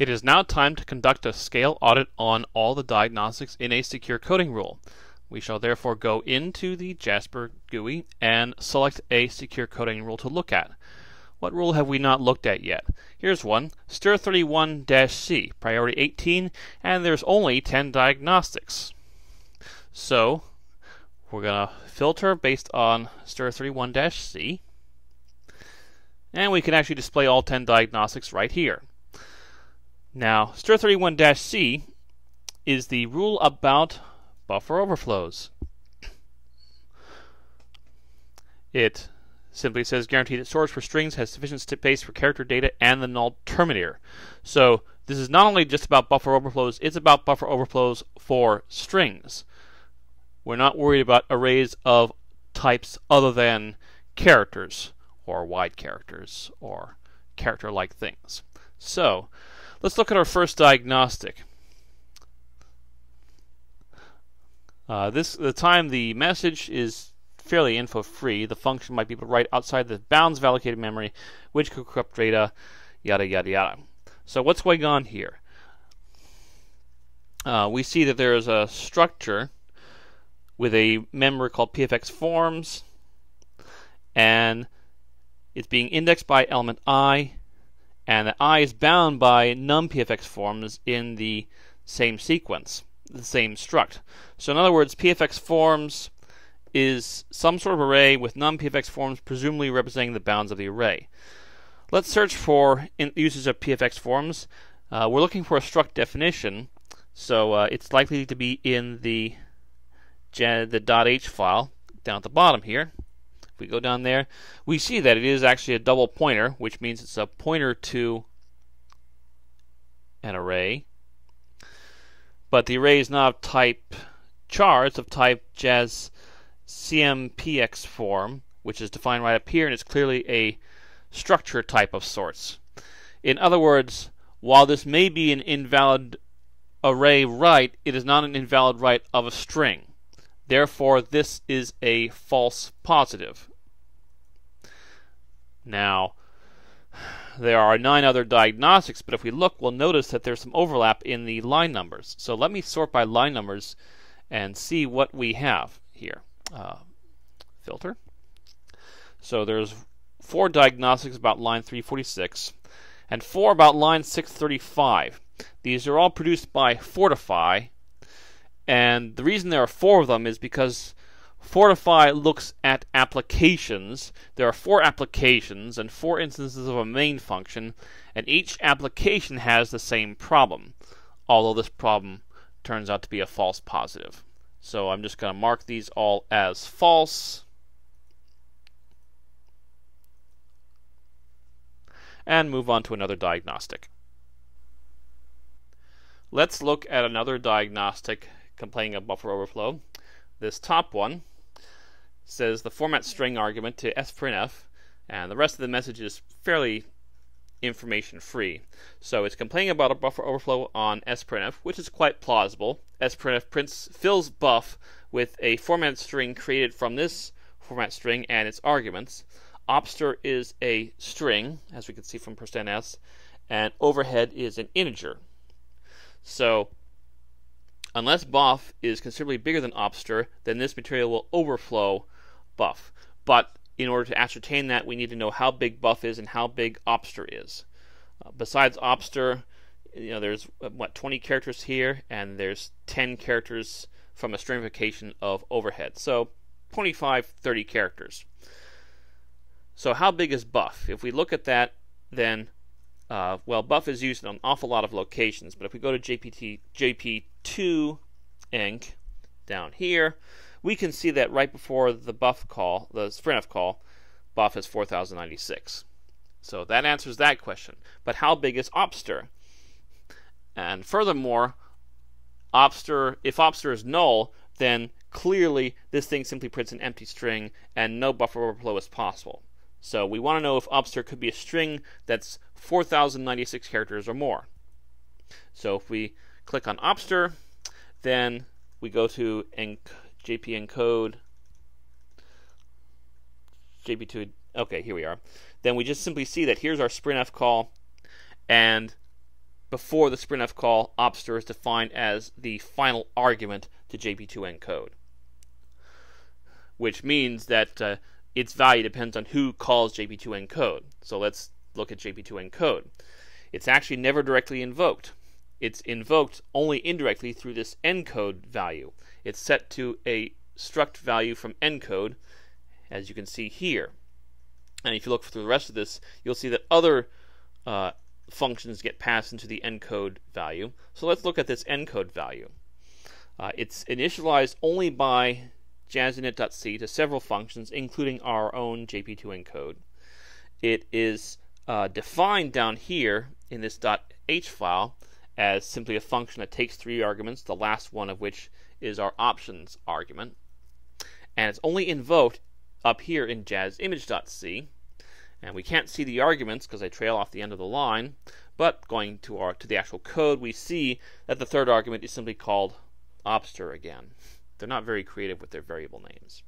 It is now time to conduct a SCALe audit on all the diagnostics in a secure coding rule. We shall therefore go into the Jasper GUI and select a secure coding rule to look at. What rule have we not looked at yet? Here's one, STR31-C, priority 18, and there's only 10 diagnostics. So, we're going to filter based on STR31-C, and we can actually display all 10 diagnostics right here. Now, STR31-C is the rule about buffer overflows. It simply says guarantee that storage for strings has sufficient space for character data and the null terminator. So this is not only just about buffer overflows, it's about buffer overflows for strings. We're not worried about arrays of types other than characters or wide characters or character-like things. So Let's look at our first diagnostic. Uh, this the time the message is fairly info free. The function might be right outside the bounds of allocated memory, which could corrupt data, yada yada yada. So what's going on here? Uh, we see that there is a structure with a member called pfx forms, and it's being indexed by element i and the i is bound by numpfx forms in the same sequence, the same struct. So in other words, pfx forms is some sort of array with numpfx forms presumably representing the bounds of the array. Let's search for uses of pfx forms. Uh, we're looking for a struct definition, so uh, it's likely to be in the the .h file down at the bottom here we go down there, we see that it is actually a double pointer, which means it's a pointer to an array. But the array is not of type char, it's of type jazz CMPX form, which is defined right up here, and it's clearly a structure type of sorts. In other words, while this may be an invalid array write, it is not an invalid write of a string. Therefore, this is a false positive. Now, there are nine other diagnostics, but if we look, we'll notice that there's some overlap in the line numbers. So let me sort by line numbers and see what we have here. Uh, filter. So there's four diagnostics about line 346 and four about line 635. These are all produced by Fortify, and the reason there are four of them is because Fortify looks at applications. There are four applications and four instances of a main function, and each application has the same problem, although this problem turns out to be a false positive. So I'm just going to mark these all as false. And move on to another diagnostic. Let's look at another diagnostic complaining of buffer overflow. This top one says the format string argument to sprintf, and the rest of the message is fairly information free. So it's complaining about a buffer overflow on sprintf, which is quite plausible. sprintf prints fills buff with a format string created from this format string and its arguments. Obster is a string, as we can see from percent %s, and overhead is an integer. So unless buff is considerably bigger than obster, then this material will overflow buff. But in order to ascertain that, we need to know how big buff is and how big obster is. Uh, besides obster, you know, there's uh, what 20 characters here, and there's 10 characters from a stringification of overhead. So 25, 30 characters. So how big is buff? If we look at that, then uh, well, buff is used in an awful lot of locations. But if we go to JPT, JP2 Inc. down here, we can see that right before the buff call, the sprintf call, buff is 4096. So that answers that question. But how big is obster? And furthermore, obster if obster is null, then clearly this thing simply prints an empty string and no buffer overflow is possible. So we want to know if obster could be a string that's 4096 characters or more. So if we click on obster, then we go to enc JP encode, JP2, okay, here we are. Then we just simply see that here's our sprintf call, and before the sprintf call, obster is defined as the final argument to JP2 encode, which means that uh, its value depends on who calls JP2 encode. So let's look at JP2 encode. It's actually never directly invoked. It's invoked only indirectly through this encode value. It's set to a struct value from encode, as you can see here. And if you look through the rest of this, you'll see that other uh, functions get passed into the encode value. So let's look at this encode value. Uh, it's initialized only by jas_init.c to several functions, including our own JP2 encode. It is uh, defined down here in this .h file as simply a function that takes three arguments, the last one of which is our options argument. And it's only invoked up here in jas_image.c. And we can't see the arguments because they trail off the end of the line. But going to our to the actual code, we see that the third argument is simply called obster again. They're not very creative with their variable names.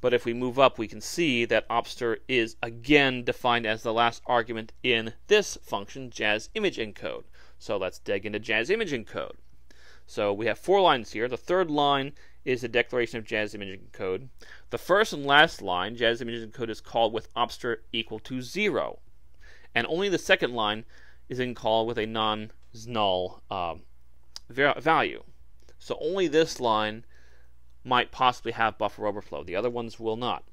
But if we move up, we can see that obster is again defined as the last argument in this function, jazz image encode. So let's dig into jazz image encode. So we have four lines here. The third line is the declaration of jazz image encode. The first and last line, jazz image encode, is called with obster equal to zero. And only the second line is in call with a non-null uh, value. So only this line might possibly have buffer overflow. The other ones will not.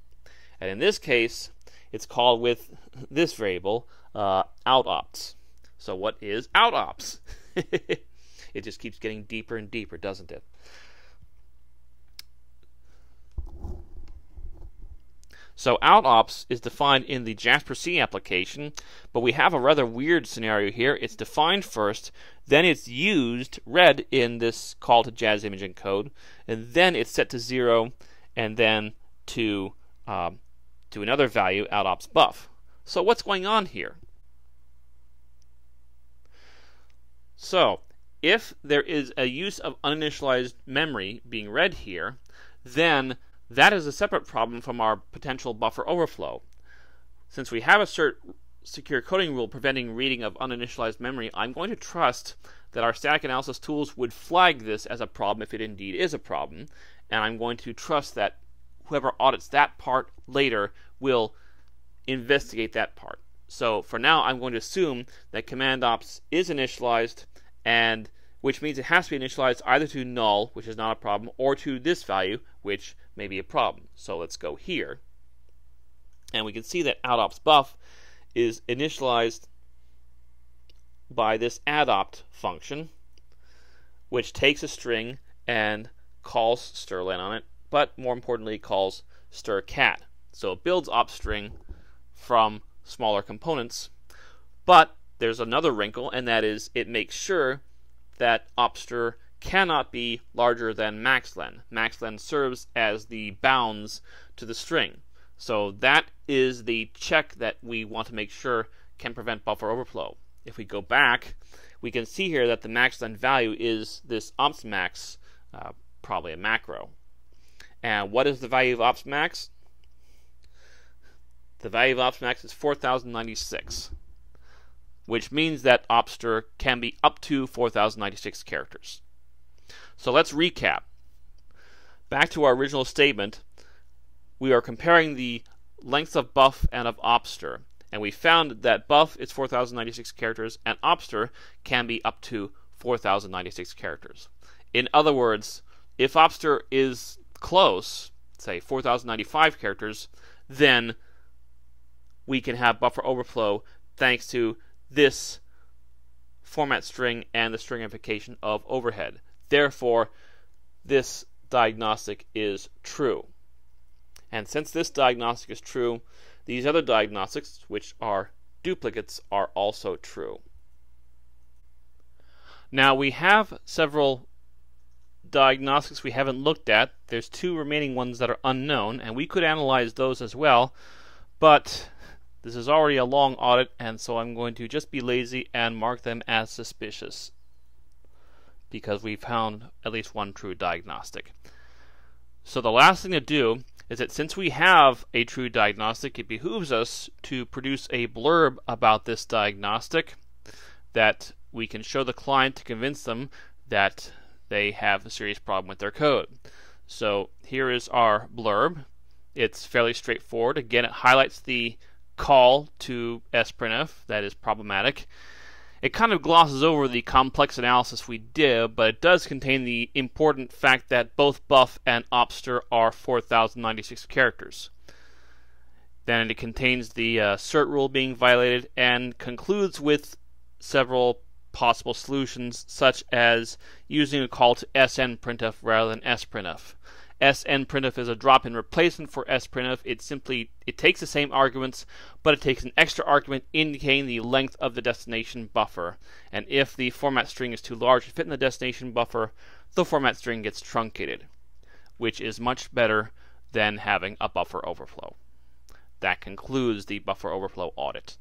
And in this case, it's called with this variable, uh, outops. So what is outops? it just keeps getting deeper and deeper, doesn't it? So outops is defined in the Jasper-C application, but we have a rather weird scenario here. It's defined first, then it's used, read in this call to Jazz image encode, and then it's set to zero, and then to um, to another value, outops buff. So what's going on here? So if there is a use of uninitialized memory being read here, then that is a separate problem from our potential buffer overflow. Since we have a CERT secure coding rule preventing reading of uninitialized memory, I'm going to trust that our static analysis tools would flag this as a problem if it indeed is a problem, and I'm going to trust that whoever audits that part later will investigate that part. So for now, I'm going to assume that command ops is initialized, and which means it has to be initialized either to null, which is not a problem, or to this value, which may be a problem. So let's go here. And we can see that outops buff is initialized by this addopt function, which takes a string and calls strlen on it, but more importantly calls strcat. So it builds op string from smaller components, but there's another wrinkle, and that is it makes sure that opster cannot be larger than maxlen. Maxlen serves as the bounds to the string. So that is the check that we want to make sure can prevent buffer overflow. If we go back, we can see here that the maxlen value is this opsmax, uh, probably a macro. And what is the value of opsmax? The value of opsmax is 4096 which means that Opster can be up to 4096 characters. So let's recap. Back to our original statement, we are comparing the length of buff and of Opster, and we found that buff is 4096 characters and Opster can be up to 4096 characters. In other words, if Opster is close, say 4095 characters, then we can have buffer overflow thanks to this format string and the stringification of overhead. Therefore, this diagnostic is true. And since this diagnostic is true, these other diagnostics, which are duplicates, are also true. Now we have several diagnostics we haven't looked at. There's two remaining ones that are unknown, and we could analyze those as well, but this is already a long audit, and so I'm going to just be lazy and mark them as suspicious because we found at least one true diagnostic. So the last thing to do is that since we have a true diagnostic, it behooves us to produce a blurb about this diagnostic that we can show the client to convince them that they have a serious problem with their code. So here is our blurb. It's fairly straightforward. Again, it highlights the call to sprintf that is problematic. It kind of glosses over the complex analysis we did, but it does contain the important fact that both buff and obster are 4096 characters. Then it contains the uh, CERT rule being violated and concludes with several possible solutions, such as using a call to snprintf rather than sprintf. Snprintf is a drop-in replacement for sprintf. It simply it takes the same arguments, but it takes an extra argument indicating the length of the destination buffer. And if the format string is too large to fit in the destination buffer, the format string gets truncated, which is much better than having a buffer overflow. That concludes the buffer overflow audit.